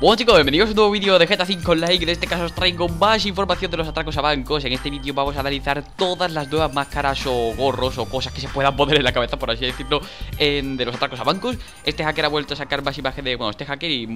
Bueno chicos, bienvenidos a un nuevo vídeo de GTA 5 Online En este caso os traigo más información de los atracos a bancos. En este vídeo vamos a analizar todas las nuevas máscaras o gorros o cosas que se puedan poner en la cabeza, por así decirlo en, De los atracos a bancos. Este hacker ha vuelto a sacar más imágenes. Bueno, este hacker y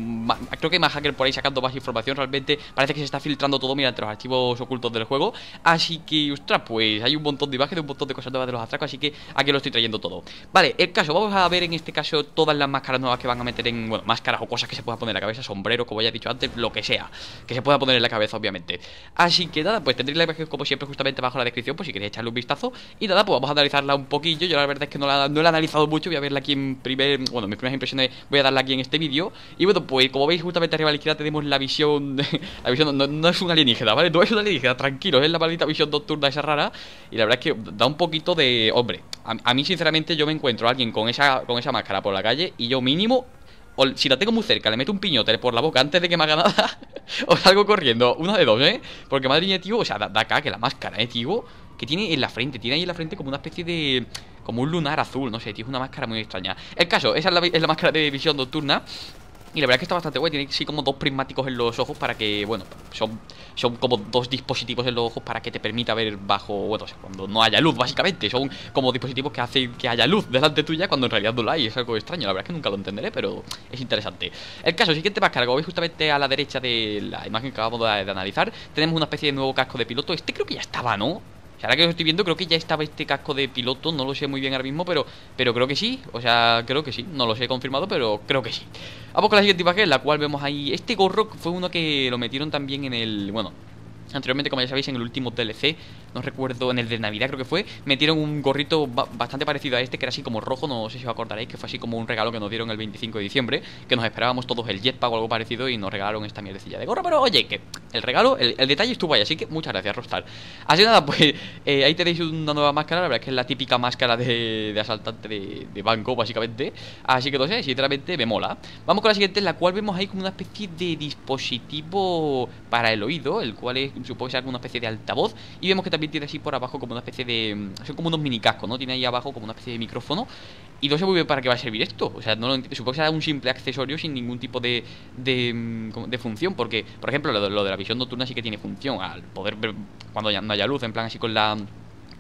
creo que hay más hacker por ahí sacando más información. Realmente parece que se está filtrando todo mediante los archivos ocultos del juego. Así que, ostras, pues hay un montón de imágenes, un montón de cosas nuevas de los atracos Así que aquí lo estoy trayendo todo. Vale, el caso, vamos a ver en este caso todas las máscaras nuevas que van a meter en... Bueno, máscaras o cosas que se puedan poner en la cabeza, como ya he dicho antes, lo que sea, que se pueda poner en la cabeza, obviamente. Así que nada, pues tendréis la imagen como siempre justamente abajo en la descripción, por si queréis echarle un vistazo. Y nada, pues vamos a analizarla un poquillo. Yo la verdad es que no la, no la he analizado mucho, voy a verla aquí en primer, bueno, mis primeras impresiones voy a darla aquí en este vídeo. Y bueno, pues como veis justamente arriba a la izquierda tenemos la visión, la visión no, es una alienígena, ¿vale? No es una alienígena, tranquilo, es la maldita visión nocturna esa rara. Y la verdad es que da un poquito de, hombre, a, a mí sinceramente yo me encuentro a alguien con esa, con esa máscara por la calle y yo mínimo o si la tengo muy cerca, le meto un piñote por la boca antes de que me haga nada, o salgo corriendo. Una de dos, ¿eh? Porque madre mía, tío, o sea, da, acá que la máscara, ¿eh, tío? Que tiene en la frente, tiene ahí en la frente como una especie de... Como un lunar azul, no sé, tío, es una máscara muy extraña. El caso, esa es la, es la máscara de visión nocturna. Y la verdad es que está bastante guay, tiene así como dos prismáticos en los ojos para que, bueno, son, son como dos dispositivos en los ojos para que te permita ver bajo, bueno, o sea, cuando no haya luz, básicamente. Son como dispositivos que hacen que haya luz delante tuya cuando en realidad no la hay. Es algo extraño, la verdad es que nunca lo entenderé, pero es interesante. El caso siguiente más cargo, veis justamente a la derecha de la imagen que acabamos de analizar, tenemos una especie de nuevo casco de piloto. Este creo que ya estaba, ¿no? Ahora que lo estoy viendo, creo que ya estaba este casco de piloto. No lo sé muy bien ahora mismo, pero, pero creo que sí. O sea, creo que sí. No lo sé confirmado, pero creo que sí. Vamos con la siguiente imagen, la cual vemos ahí. Este gorro fue uno que lo metieron también en el. Bueno, Anteriormente, como ya sabéis, en el último DLC, no recuerdo, en el de Navidad creo que fue, metieron un gorrito bastante parecido a este, que era así como rojo, no sé si os acordaréis, que fue así como un regalo que nos dieron el 25 de diciembre, que nos esperábamos todos el jetpack o algo parecido y nos regalaron esta mierdecilla de gorro, pero oye, que el regalo, el, detalle estuvo ahí, así que muchas gracias, Rostar. Así nada, pues eh, ahí tenéis una nueva máscara, la verdad es que es la típica máscara de, asaltante de, banco, básicamente, así que no sé, sinceramente me mola. Vamos con la siguiente, en la cual vemos ahí como una especie de dispositivo para el oído, el cual es supongo que sea como una especie de altavoz. Y vemos que también tiene así por abajo como una especie de... Mm, son como unos mini cascos, ¿no? Tiene ahí abajo como una especie de micrófono. Y no sé muy bien para qué va a servir esto. O sea, no lo entiendo. Supongo que será un simple accesorio sin ningún tipo de, de, mm, de función. Porque, por ejemplo, lo de, la visión nocturna sí que tiene función. Al poder ver cuando no haya luz, en plan así con la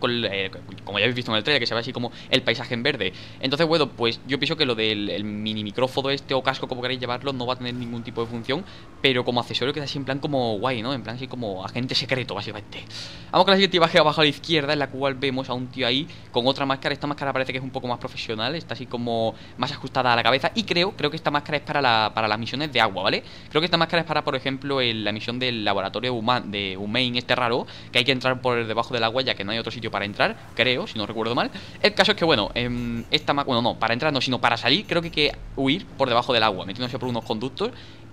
eh, como ya habéis visto en el trailer, que se ve así como el paisaje en verde. Entonces, bueno, pues yo pienso que lo del mini micrófono este o casco, como queréis llevarlo, no va a tener ningún tipo de función, pero como accesorio queda así en plan como guay, ¿no? En plan así como agente secreto, básicamente. Vamos con la siguiente imagen abajo a la izquierda, en la cual vemos a un tío ahí con otra máscara. Esta máscara parece que es un poco más profesional, está así como más ajustada a la cabeza. Y creo, creo que esta máscara es para, la, para las misiones de agua, ¿vale? Creo que esta máscara es para, por ejemplo, la misión del laboratorio de Humain, este raro, que hay que entrar por debajo del agua ya que no hay otro sitio para entrar, creo, si no recuerdo mal. El caso es que, bueno, eh, esta bueno, no, para entrar no, sino para salir, creo que hay que huir por debajo del agua, metiéndose por unos conductos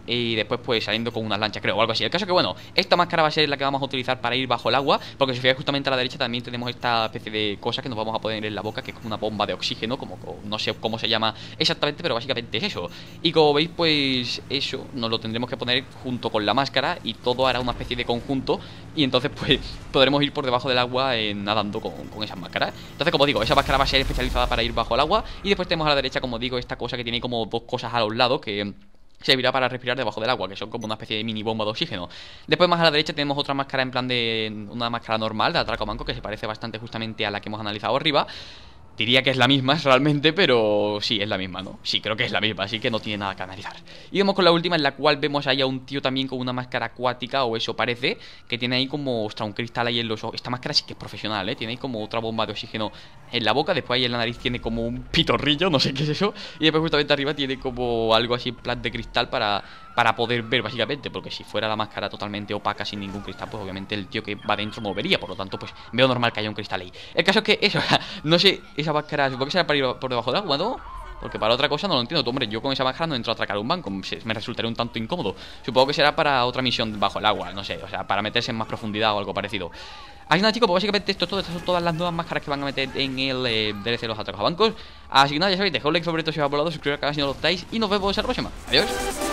y después pues saliendo con unas lanchas, creo, o algo así. El caso que, bueno, esta máscara va a ser la que vamos a utilizar para ir bajo el agua, porque si fijáis justamente a la derecha también tenemos esta especie de cosa que nos vamos a poner en la boca, que es como una bomba de oxígeno, como no sé cómo se llama exactamente, pero básicamente es eso. Y como veis, pues eso nos lo tendremos que poner junto con la máscara y todo hará una especie de conjunto y entonces pues podremos ir por debajo del agua nadando con, con esas máscaras. Entonces, como digo, esa máscara va a ser especializada para ir bajo el agua y después tenemos a la derecha, como digo, esta cosa que tiene como dos cosas a los lados que servirá para respirar debajo del agua, que son como una especie de mini bomba de oxígeno. Después más a la derecha tenemos otra máscara en plan de una máscara normal de atraco que se parece bastante justamente a la que hemos analizado arriba. Diría que es la misma realmente, pero sí, es la misma, ¿no? Sí, creo que es la misma, así que no tiene nada que analizar. Y vamos con la última, en la cual vemos ahí a un tío también con una máscara acuática, o eso parece, que tiene ahí como, ostras, un cristal ahí en los ojos. Esta máscara sí que es profesional, ¿eh? Tiene ahí como otra bomba de oxígeno en la boca, después ahí en la nariz tiene como un pitorrillo, no sé qué es eso, y después justamente arriba tiene como algo así en plan de cristal para, para poder ver básicamente, porque si fuera la máscara totalmente opaca sin ningún cristal, pues obviamente el tío que va dentro no vería, por lo tanto pues veo normal que haya un cristal ahí. El caso es que eso, no sé, esa máscara, supongo que será para ir por debajo del agua, ¿no? Porque para otra cosa no lo entiendo. Tú, hombre, yo con esa máscara no entro a atracar un banco. Me resultaría un tanto incómodo. Supongo que será para otra misión bajo el agua. No sé, o sea, para meterse en más profundidad o algo parecido. Así nada chicos, pues básicamente esto todo, estas son todas las nuevas máscaras que van a meter en el eh, DLC de los atracos a bancos Así que nada, ya sabéis, dejad un like sobre esto si os ha volado, suscribiros al canal si no lo estáis Y nos vemos en la próxima, adiós